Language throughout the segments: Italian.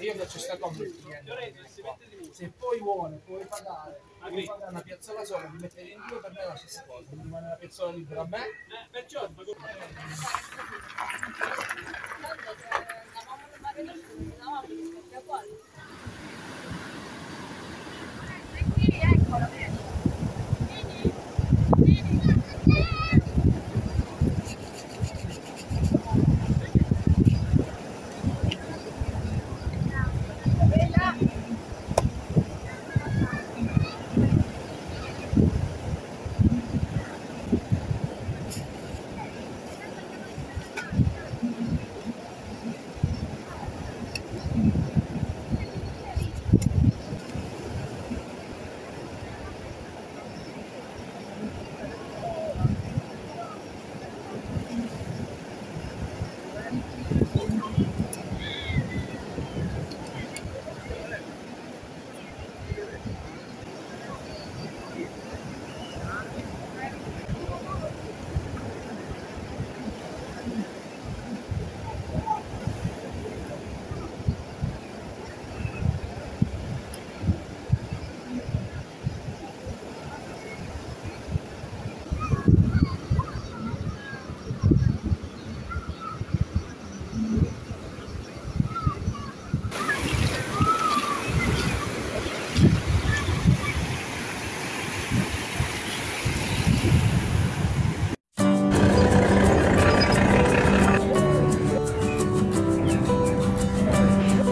c'è stato un bel cliente. Se poi vuole, puoi pagare, puoi pagare una piazzola sola, di mettere in due, per me è la stessa cosa, mi rimane la piazzola libera a me. perciò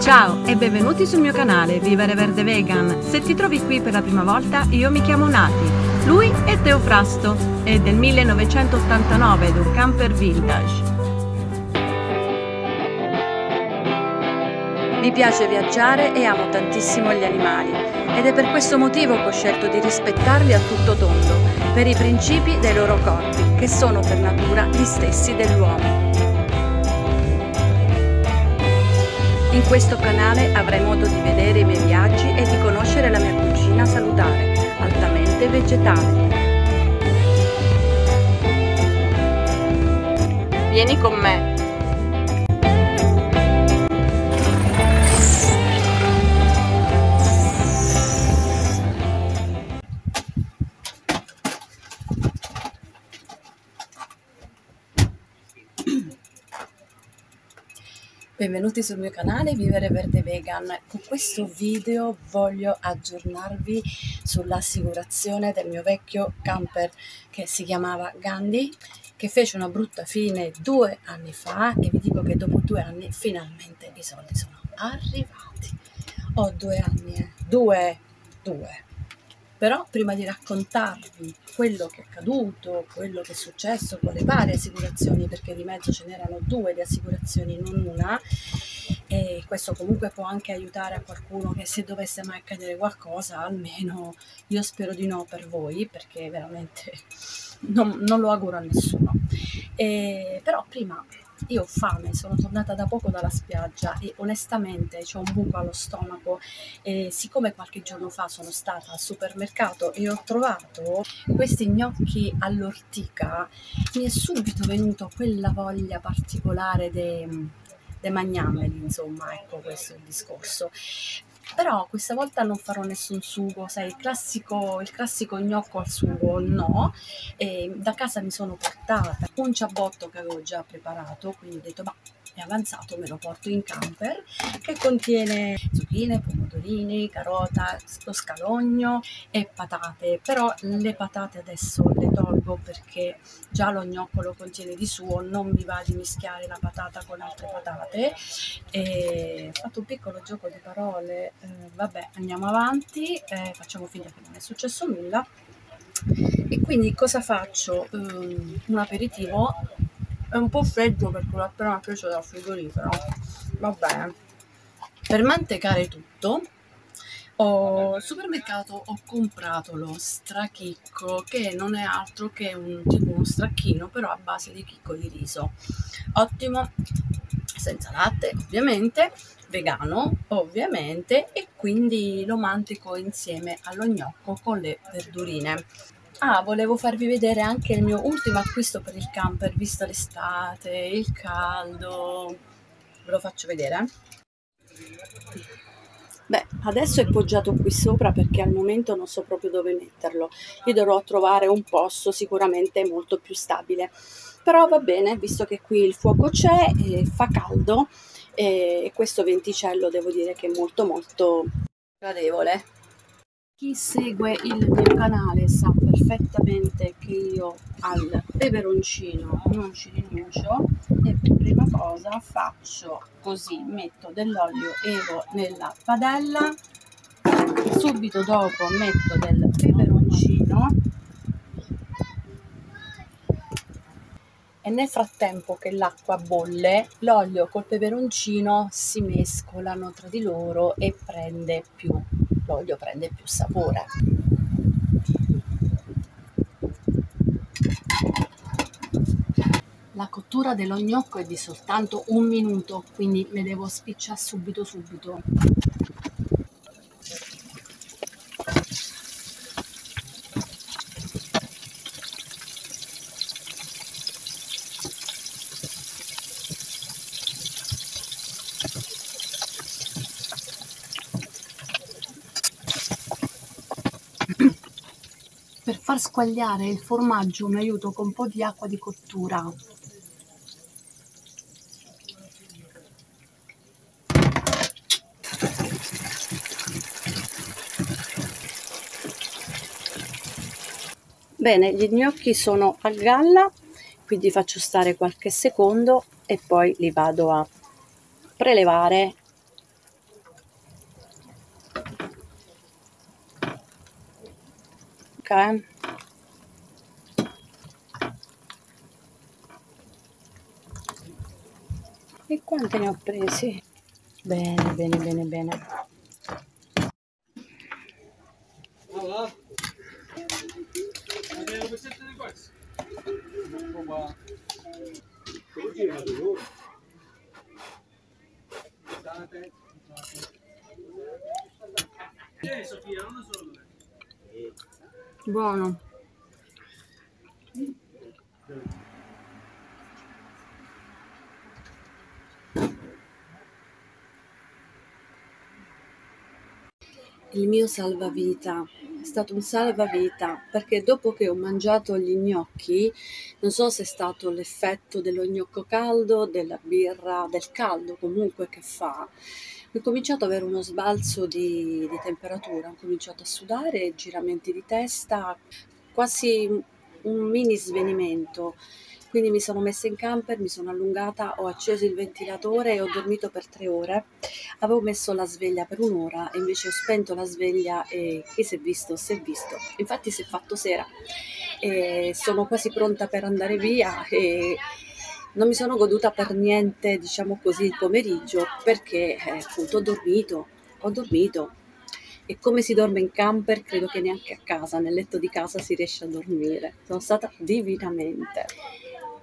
Ciao e benvenuti sul mio canale Vivere Verde Vegan. Se ti trovi qui per la prima volta, io mi chiamo Nati. Lui è Teofrasto, è del 1989 ed un camper vintage. Mi piace viaggiare e amo tantissimo gli animali ed è per questo motivo che ho scelto di rispettarli a tutto tondo, per i principi dei loro corpi, che sono per natura gli stessi dell'uomo. In questo canale avrai modo di vedere i miei viaggi e di conoscere la mia cucina salutare, altamente vegetale. Vieni con me Benvenuti sul mio canale Vivere Verde Vegan. Con questo video voglio aggiornarvi sull'assicurazione del mio vecchio camper che si chiamava Gandhi, che fece una brutta fine due anni fa e vi dico che dopo due anni finalmente i soldi sono arrivati. Ho due anni, eh. due, due però prima di raccontarvi quello che è accaduto, quello che è successo con le varie assicurazioni, perché di mezzo ce n'erano due di assicurazioni, non una, e questo comunque può anche aiutare a qualcuno che se dovesse mai accadere qualcosa, almeno io spero di no per voi, perché veramente non, non lo auguro a nessuno. E, però prima io ho fame, sono tornata da poco dalla spiaggia e onestamente ho un buco allo stomaco e siccome qualche giorno fa sono stata al supermercato e ho trovato questi gnocchi all'ortica, mi è subito venuto quella voglia particolare di de magnameli, insomma, ecco questo è il discorso però questa volta non farò nessun sugo, sai, il classico, il classico gnocco al sugo no, e da casa mi sono portata un ciabotto che avevo già preparato, quindi ho detto, ma è avanzato, me lo porto in camper, che contiene zucchine, pomodorini, carota, lo scalogno e patate, però le patate adesso le tolgo perché già lo gnocco lo contiene di suo, non mi va di mischiare la patata con altre patate, e ho fatto un piccolo gioco di parole, eh, vabbè andiamo avanti, eh, facciamo finta che non è successo nulla, e quindi cosa faccio? Um, un aperitivo. È un po' freddo perché l'ho appena preso dal frigorifero vabbè. Per mantecare tutto ho, al supermercato ho comprato lo strachicco che non è altro che un tipo uno stracchino però a base di chicco di riso. Ottimo. Senza latte ovviamente vegano ovviamente e quindi lo mantico insieme allo gnocco con le verdurine Ah, volevo farvi vedere anche il mio ultimo acquisto per il camper, visto l'estate, il caldo. Ve lo faccio vedere. Beh, adesso è poggiato qui sopra perché al momento non so proprio dove metterlo. Io dovrò trovare un posto sicuramente molto più stabile. Però va bene, visto che qui il fuoco c'è e fa caldo e questo venticello devo dire che è molto molto gradevole. Chi segue il mio canale sa perfettamente che io al peperoncino non ci rinuncio e per prima cosa faccio così, metto dell'olio evo nella padella, subito dopo metto del peperoncino e nel frattempo che l'acqua bolle l'olio col peperoncino si mescolano tra di loro e prende più l'olio prende più sapore. La cottura dello gnocco è di soltanto un minuto, quindi me devo spicciare subito subito. Far squagliare il formaggio mi aiuto con un po' di acqua di cottura. Bene, gli gnocchi sono a galla, quindi faccio stare qualche secondo e poi li vado a prelevare ok e quanti ne ho presi? Bene bene bene bene. Allora, abbiamo un pezzetto di questo. Un po' State. Eh, Sofia, non solo. buono il mio salvavita. È stato un salvavita perché dopo che ho mangiato gli gnocchi non so se è stato l'effetto dello gnocco caldo della birra del caldo comunque che fa. Ho cominciato ad avere uno sbalzo di, di temperatura ho cominciato a sudare giramenti di testa quasi un mini svenimento quindi mi sono messa in camper, mi sono allungata, ho acceso il ventilatore e ho dormito per tre ore. Avevo messo la sveglia per un'ora e invece ho spento la sveglia e chi si è visto si è visto. Infatti si è fatto sera e sono quasi pronta per andare via e non mi sono goduta per niente, diciamo così, il pomeriggio perché eh, appunto ho dormito, ho dormito. E come si dorme in camper, credo che neanche a casa, nel letto di casa si riesce a dormire. Sono stata divinamente.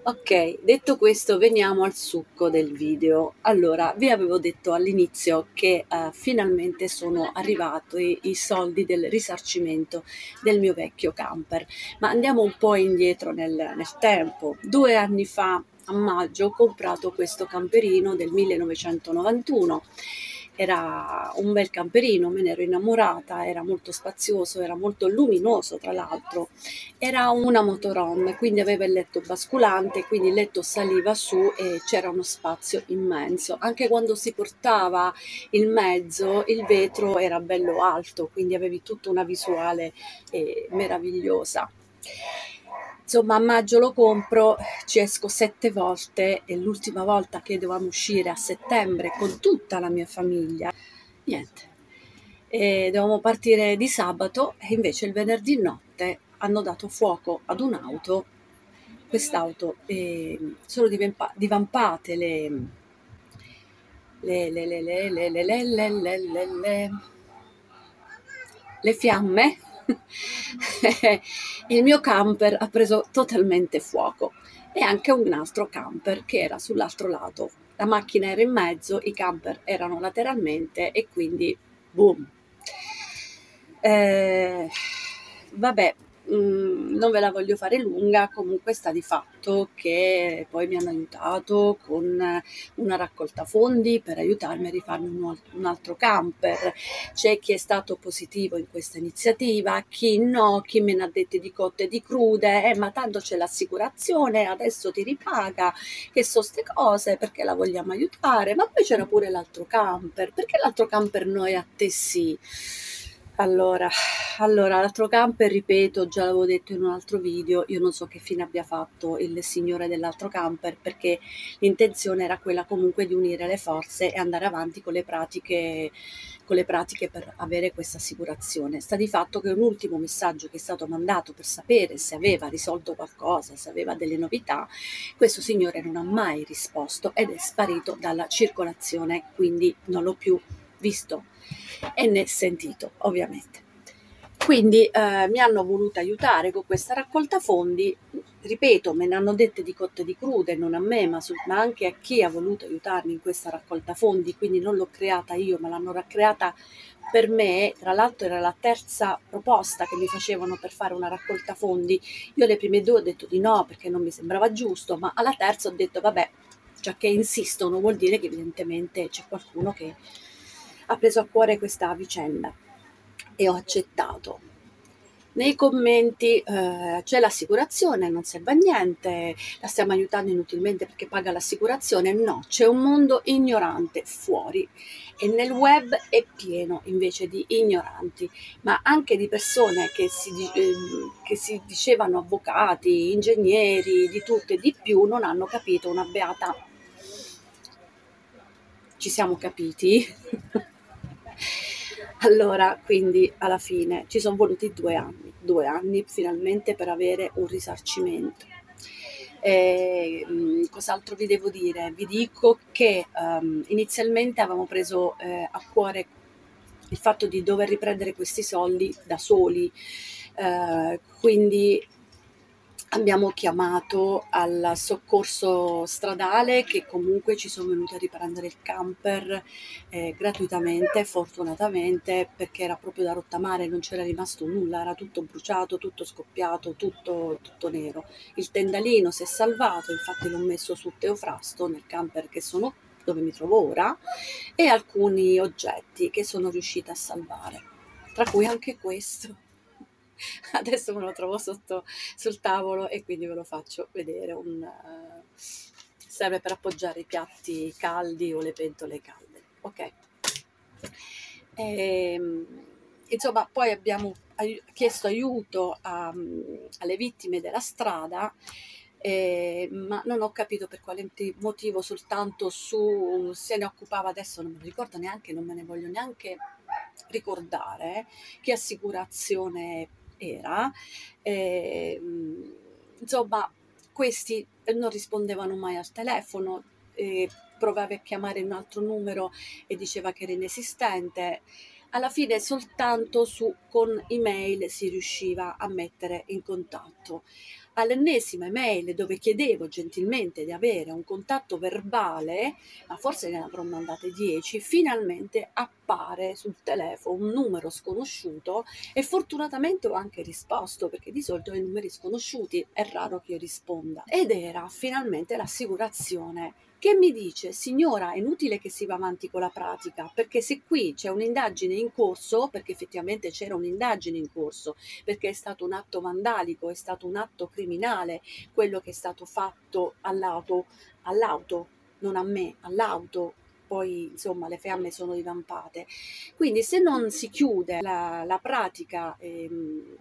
Ok, detto questo veniamo al succo del video. Allora, vi avevo detto all'inizio che uh, finalmente sono arrivati i soldi del risarcimento del mio vecchio camper, ma andiamo un po' indietro nel, nel tempo. Due anni fa, a maggio, ho comprato questo camperino del 1991 era un bel camperino, me ne ero innamorata, era molto spazioso, era molto luminoso tra l'altro, era una motorhome, quindi aveva il letto basculante, quindi il letto saliva su e c'era uno spazio immenso. Anche quando si portava il mezzo, il vetro era bello alto, quindi avevi tutta una visuale eh, meravigliosa. Insomma, a maggio lo compro, ci esco sette volte e l'ultima volta che dovevamo uscire a settembre con tutta la mia famiglia, niente. E dovevamo partire di sabato e invece il venerdì notte hanno dato fuoco ad un'auto. Quest'auto eh, sono divampa- divampate le, le, le, le, le, le, le, le, le, le fiamme il mio camper ha preso totalmente fuoco e anche un altro camper che era sull'altro lato. La macchina era in mezzo, i camper erano lateralmente e quindi boom. Eh, vabbè, mm, non ve la voglio fare lunga, comunque sta di fatto che poi mi hanno aiutato con una raccolta fondi per aiutarmi a rifarmi un, un altro camper. C'è chi è stato positivo in questa iniziativa, chi no, chi me ne ha dette di cotte e di crude, eh, ma tanto c'è l'assicurazione, adesso ti ripaga, che so ste cose, perché la vogliamo aiutare, ma poi c'era pure l'altro camper, perché l'altro camper noi a te sì. Allora, allora, l'altro camper, ripeto, già l'avevo detto in un altro video, io non so che fine abbia fatto il signore dell'altro camper perché l'intenzione era quella comunque di unire le forze e andare avanti con le pratiche, con le pratiche per avere questa assicurazione. Sta di fatto che un ultimo messaggio che è stato mandato per sapere se aveva risolto qualcosa, se aveva delle novità, questo signore non ha mai risposto ed è sparito dalla circolazione, quindi non l'ho più visto e né sentito, ovviamente. Quindi eh, mi hanno voluto aiutare con questa raccolta fondi, ripeto, me ne hanno dette di cotte di crude, non a me, ma, su, ma, anche a chi ha voluto aiutarmi in questa raccolta fondi, quindi non l'ho creata io, ma l'hanno creata per me, tra l'altro era la terza proposta che mi facevano per fare una raccolta fondi, io le prime due ho detto di no perché non mi sembrava giusto, ma alla terza ho detto vabbè, già che insistono vuol dire che evidentemente c'è qualcuno che ha preso a cuore questa vicenda e ho accettato. Nei commenti eh, c'è l'assicurazione, non serve a niente, la stiamo aiutando inutilmente perché paga l'assicurazione. No, c'è un mondo ignorante fuori e nel web è pieno invece di ignoranti, ma anche di persone che si, eh, che si dicevano avvocati, ingegneri, di tutto e di più, non hanno capito una beata. Ci siamo capiti? Allora, quindi alla fine ci sono voluti due anni, due anni finalmente per avere un risarcimento. E, mh, cos'altro vi devo dire? Vi dico che um, inizialmente avevamo preso eh, a cuore il fatto di dover riprendere questi soldi da soli, eh, quindi abbiamo chiamato al soccorso stradale che comunque ci sono venuti a riprendere il camper eh, gratuitamente, fortunatamente, perché era proprio da rottamare, non c'era rimasto nulla, era tutto bruciato, tutto scoppiato, tutto, tutto nero. Il tendalino si è salvato, infatti l'ho messo su Teofrasto nel camper che sono dove mi trovo ora e alcuni oggetti che sono riuscita a salvare, tra cui anche questo. adesso me lo trovo sotto sul tavolo e quindi ve lo faccio vedere. Un, uh, serve per appoggiare i piatti caldi o le pentole calde. Ok. E, ehm, insomma, poi abbiamo chiesto aiuto a, alle vittime della strada. Eh, ma non ho capito per quale motivo soltanto su se ne occupava adesso non me lo ricordo neanche non me ne voglio neanche ricordare che assicurazione era, eh, insomma, questi non rispondevano mai al telefono, eh, provavi a chiamare un altro numero e diceva che era inesistente. Alla fine soltanto su, con email si riusciva a mettere in contatto all'ennesima email dove chiedevo gentilmente di avere un contatto verbale, ma forse ne avrò mandate 10, finalmente appare sul telefono un numero sconosciuto e fortunatamente ho anche risposto perché di solito ai numeri sconosciuti è raro che io risponda. Ed era finalmente l'assicurazione che mi dice signora è inutile che si va avanti con la pratica perché se qui c'è un'indagine in corso perché effettivamente c'era un'indagine in corso perché è stato un atto vandalico è stato un atto criminale quello che è stato fatto all'auto all'auto non a me all'auto poi insomma le fiamme sono divampate quindi se non si chiude la, la pratica ehm,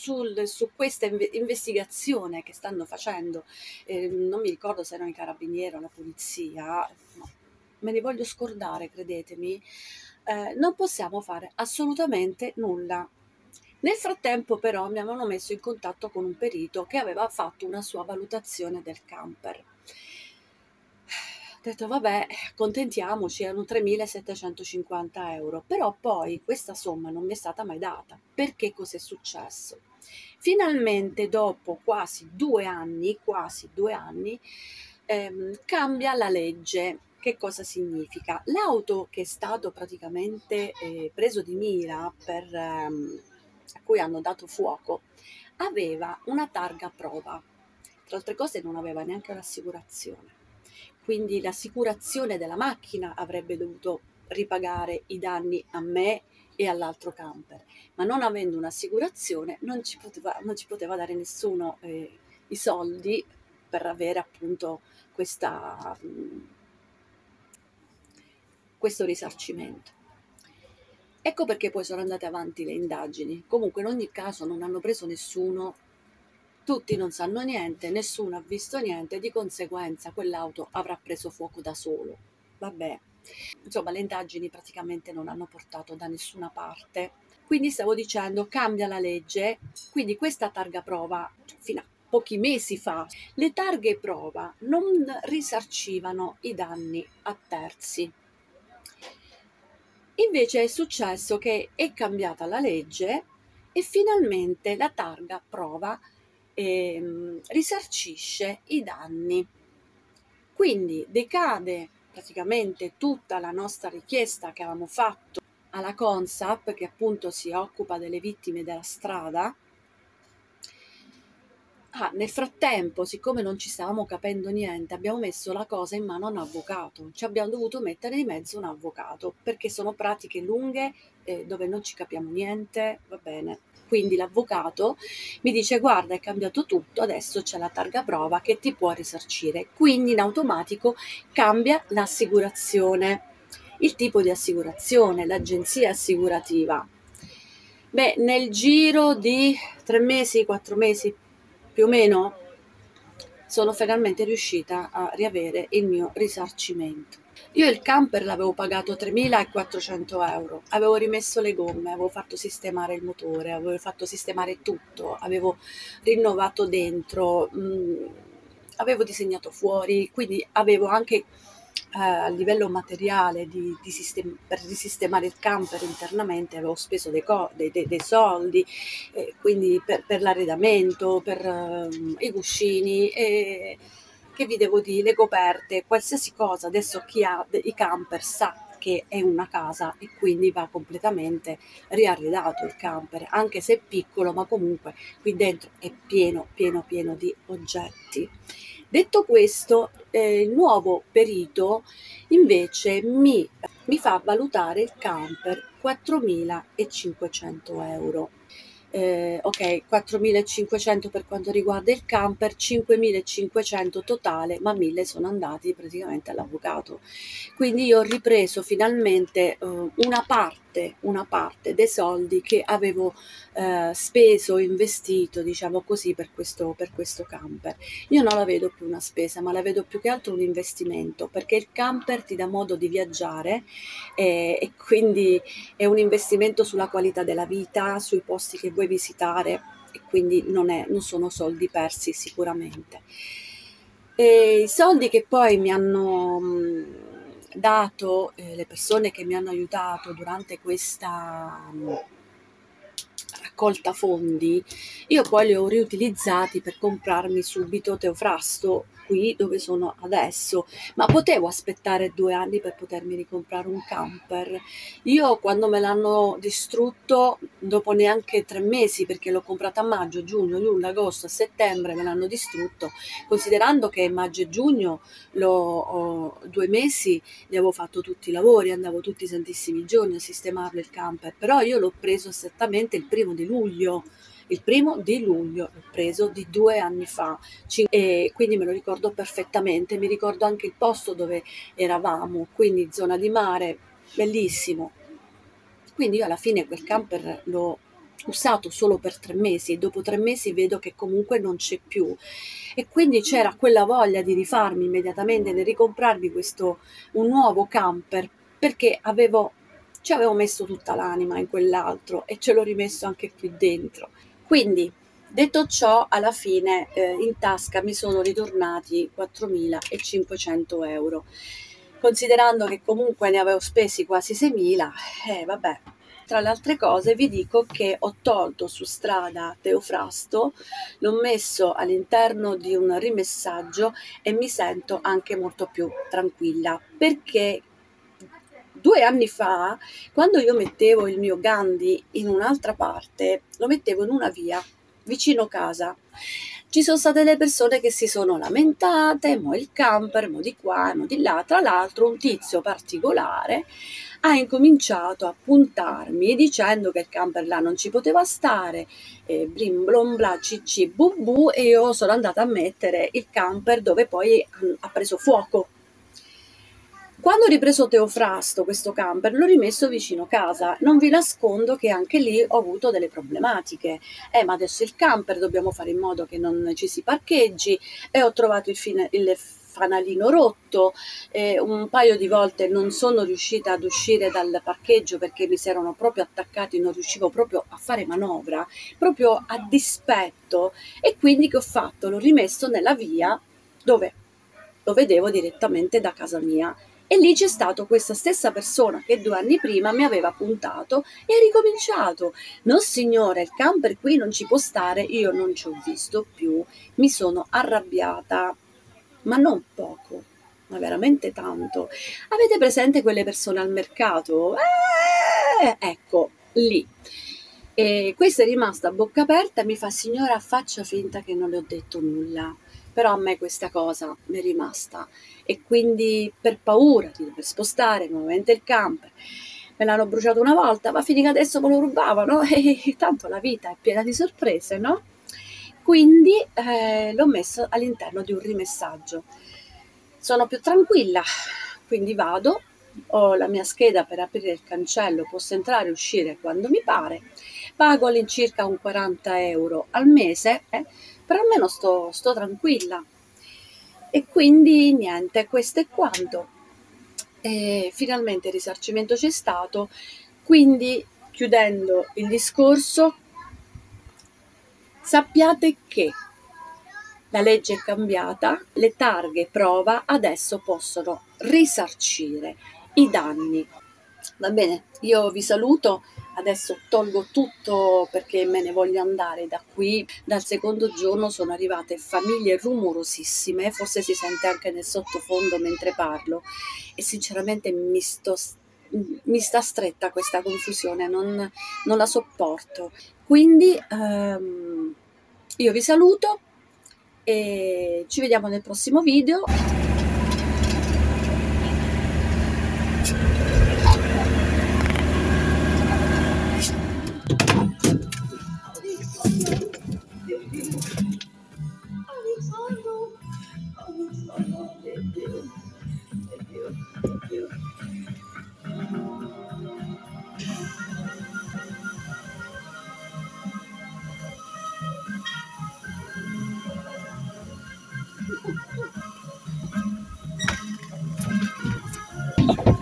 sul, su questa investigazione che stanno facendo, eh, non mi ricordo se erano i carabinieri o la polizia, no, me ne voglio scordare, credetemi, eh, non possiamo fare assolutamente nulla. Nel frattempo però mi avevano messo in contatto con un perito che aveva fatto una sua valutazione del camper. Ho detto vabbè, contentiamoci, erano 3.750 euro, però poi questa somma non mi è stata mai data. Perché cos'è successo? Finalmente, dopo quasi due anni, quasi due anni, ehm, cambia la legge. Che cosa significa? L'auto che è stato praticamente eh, preso di mira per, ehm, a cui hanno dato fuoco aveva una targa prova. Tra altre cose non aveva neanche l'assicurazione. Quindi l'assicurazione della macchina avrebbe dovuto ripagare i danni a me e all'altro camper, ma non avendo un'assicurazione non ci poteva, non ci poteva dare nessuno eh, i soldi per avere appunto questa, questo risarcimento. Ecco perché poi sono andate avanti le indagini. Comunque in ogni caso non hanno preso nessuno, tutti non sanno niente, nessuno ha visto niente, di conseguenza quell'auto avrà preso fuoco da solo. Vabbè, insomma le indagini praticamente non hanno portato da nessuna parte. Quindi stavo dicendo, cambia la legge, quindi questa targa prova fino a pochi mesi fa, le targhe prova non risarcivano i danni a terzi. Invece è successo che è cambiata la legge e finalmente la targa prova ehm, risarcisce i danni. Quindi decade praticamente tutta la nostra richiesta che avevamo fatto alla Consap, che appunto si occupa delle vittime della strada, Ah, nel frattempo, siccome non ci stavamo capendo niente, abbiamo messo la cosa in mano a un avvocato. Ci abbiamo dovuto mettere in mezzo un avvocato perché sono pratiche lunghe eh, dove non ci capiamo niente, va bene. Quindi l'avvocato mi dice guarda è cambiato tutto, adesso c'è la targa prova che ti può risarcire. Quindi in automatico cambia l'assicurazione, il tipo di assicurazione, l'agenzia assicurativa. Beh, nel giro di tre mesi, quattro mesi più o meno sono finalmente riuscita a riavere il mio risarcimento. Io il camper l'avevo pagato 3.400 euro, avevo rimesso le gomme, avevo fatto sistemare il motore, avevo fatto sistemare tutto, avevo rinnovato dentro, mh, mm, avevo disegnato fuori, quindi avevo anche eh, a livello materiale di, di sistem- per risistemare il camper internamente avevo speso dei, co- dei, dei, dei soldi, eh, quindi per, per, l'arredamento, per uh, i cuscini, e, che vi devo dire, le coperte, qualsiasi cosa. Adesso chi ha i camper sa che è una casa e quindi va completamente riarredato il camper, anche se è piccolo, ma comunque qui dentro è pieno, pieno, pieno di oggetti. Detto questo, eh, il nuovo perito invece mi, mi fa valutare il camper 4.500 euro. Eh, ok 4.500 per quanto riguarda il camper 5.500 totale ma 1.000 sono andati praticamente all'avvocato. Quindi io ho ripreso finalmente eh, una parte una parte dei soldi che avevo eh, speso investito diciamo così per questo, per questo camper io non la vedo più una spesa ma la vedo più che altro un investimento perché il camper ti dà modo di viaggiare e, e quindi è un investimento sulla qualità della vita sui posti che vuoi vuoi visitare e quindi non, è, non sono soldi persi sicuramente. E I soldi che poi mi hanno dato eh, le persone che mi hanno aiutato durante questa raccolta fondi, io poi li ho riutilizzati per comprarmi subito Teofrasto qui dove sono adesso, ma potevo aspettare due anni per potermi ricomprare un camper. Io quando me l'hanno distrutto, dopo neanche tre mesi, perché l'ho comprato a maggio, giugno, luglio, agosto, settembre, me l'hanno distrutto, considerando che maggio e giugno, l'ho, due mesi, gli avevo fatto tutti i lavori, andavo tutti i santissimi giorni a sistemarlo il camper, però io l'ho preso esattamente il primo di luglio il primo di luglio, l'ho preso di due anni fa e quindi me lo ricordo perfettamente, mi ricordo anche il posto dove eravamo, quindi zona di mare, bellissimo. Quindi io alla fine quel camper l'ho usato solo per tre mesi e dopo tre mesi vedo che comunque non c'è più. E quindi c'era quella voglia di rifarmi immediatamente di ricomprarmi questo un nuovo camper perché avevo ci avevo messo tutta l'anima in quell'altro e ce l'ho rimesso anche qui dentro quindi, detto ciò, alla fine eh, in tasca mi sono ritornati 4.500 euro. Considerando che comunque ne avevo spesi quasi 6.000, eh, vabbè, tra le altre cose vi dico che ho tolto su strada Teofrasto, l'ho messo all'interno di un rimessaggio e mi sento anche molto più tranquilla perché due anni fa, quando io mettevo il mio Gandhi in un'altra parte, lo mettevo in una via vicino casa. Ci sono state le persone che si sono lamentate, mo il camper, mo di qua, mo di là. Tra l'altro un tizio particolare ha incominciato a puntarmi dicendo che il camper là non ci poteva stare, eh, blim blom bla cicci bu bu e io sono andata a mettere il camper dove poi ha preso fuoco quando ho ripreso Teofrasto, questo camper, l'ho rimesso vicino casa. Non vi nascondo che anche lì ho avuto delle problematiche. Eh, ma adesso il camper dobbiamo fare in modo che non ci si parcheggi e ho trovato il, fine, il fanalino rotto. Eh, un paio di volte non sono riuscita ad uscire dal parcheggio perché mi si erano proprio attaccati, non riuscivo proprio a fare manovra, proprio a dispetto. E quindi che ho fatto? L'ho rimesso nella via dove lo vedevo direttamente da casa mia e lì c'è stato questa stessa persona che due anni prima mi aveva puntato e ha ricominciato. No signore, il camper qui non ci può stare, io non ci ho visto più, mi sono arrabbiata, ma non poco, ma veramente tanto. Avete presente quelle persone al mercato? Eh, ecco, lì. E questa è rimasta a bocca aperta e mi fa signora faccia finta che non le ho detto nulla però a me questa cosa mi è rimasta e quindi per paura di dover spostare nuovamente il camper me l'hanno bruciato una volta, ma finì che adesso me lo rubavano e tanto la vita è piena di sorprese, no? Quindi eh, l'ho messo all'interno di un rimessaggio. Sono più tranquilla, quindi vado, ho la mia scheda per aprire il cancello, posso entrare e uscire quando mi pare, pago all'incirca un 40 euro al mese, eh, però almeno sto, sto tranquilla. E quindi niente, questo è quanto. E finalmente il risarcimento c'è stato, quindi chiudendo il discorso, sappiate che la legge è cambiata, le targhe prova adesso possono risarcire i danni. Va bene, io vi saluto adesso tolgo tutto perché me ne voglio andare da qui. Dal secondo giorno sono arrivate famiglie rumorosissime, forse si sente anche nel sottofondo mentre parlo e sinceramente mi, sto, mi sta stretta questa confusione, non, non la sopporto. Quindi ehm, io vi saluto e ci vediamo nel prossimo video. eat